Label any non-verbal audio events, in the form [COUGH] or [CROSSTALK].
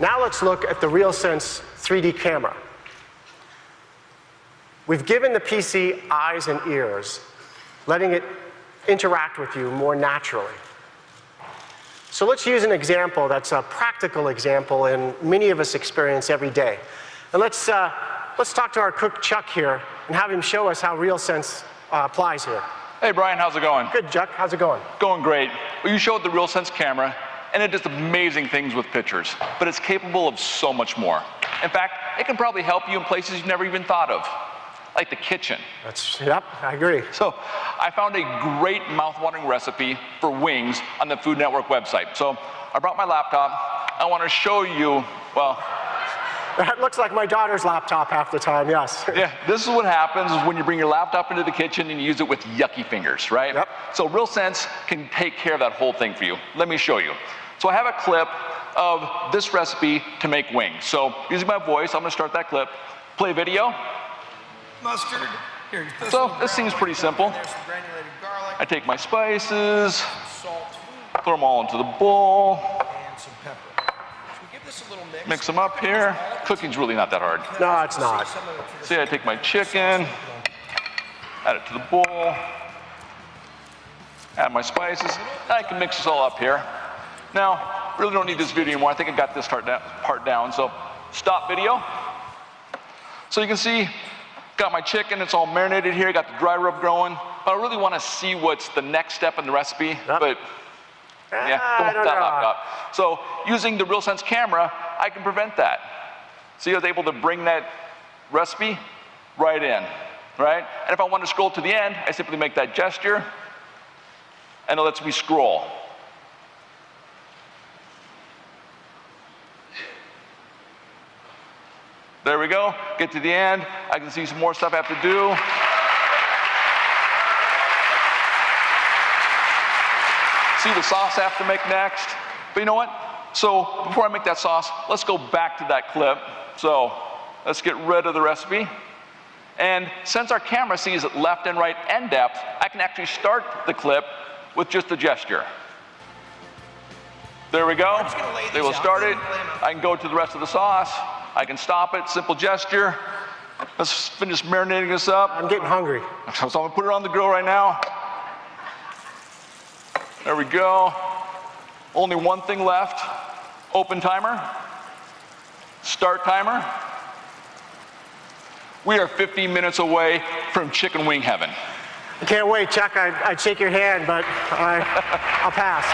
Now let's look at the RealSense 3D camera. We've given the PC eyes and ears, letting it interact with you more naturally. So let's use an example that's a practical example and many of us experience every day. And let's, uh, let's talk to our cook Chuck here and have him show us how RealSense uh, applies here. Hey Brian, how's it going? Good, Chuck. How's it going? Going great. Well, you showed the RealSense camera, and it does amazing things with pictures, but it's capable of so much more. In fact, it can probably help you in places you've never even thought of, like the kitchen. That's, yep, I agree. So I found a great mouth-watering recipe for wings on the Food Network website. So I brought my laptop. I want to show you, well, That looks like my daughter's laptop half the time, yes. yeah, this is what happens when you bring your laptop into the kitchen and you use it with yucky fingers, right? Yep. So RealSense can take care of that whole thing for you. Let me show you. So I have a clip of this recipe to make wings. So using my voice, I'm gonna start that clip. Play video. Mustard. Here, you throw So this seems pretty simple. there, some granulated garlic, I take my spices, salt, throw them all into the bowl, and some pepper. So we give this a little mix. mix them up here. Cooking's really not that hard. No, it's not. Some of it for the See, I take my chicken, add it to the bowl, add my spices. I can mix this all up here. Now, really don't need this video anymore. I think I got this part down, part down. So stop video. So you can see, got my chicken, it's all marinated here, got the dry rub growing. But I really want to see what's the next step in the recipe. But yeah, Ah, don't don't laptop. So using the RealSense camera, I can prevent that. See, I was able to bring that recipe right in, right? And if I want to scroll to the end, I simply make that gesture, and it lets me scroll. There we go. Get to the end. I can see some more stuff I have to do. See the sauce I have to make next. But you know what? So before I make that sauce, let's go back to that clip. So let's get rid of the recipe. And since our camera sees it left and right and depth, I can actually start the clip with just a gesture. There we go. just gonna lay They will start it. them- lay them out. I can go to the rest of the sauce. I can stop it, simple gesture. Let's finish marinating this up. I'm getting hungry. [LAUGHS] So I'm gonna put it on the grill right now. There we go. Only one thing left. Open timer. Start timer. We are 15 minutes away from chicken wing heaven. I can't wait, Chuck. I, I'd shake your hand, but I, I'll pass.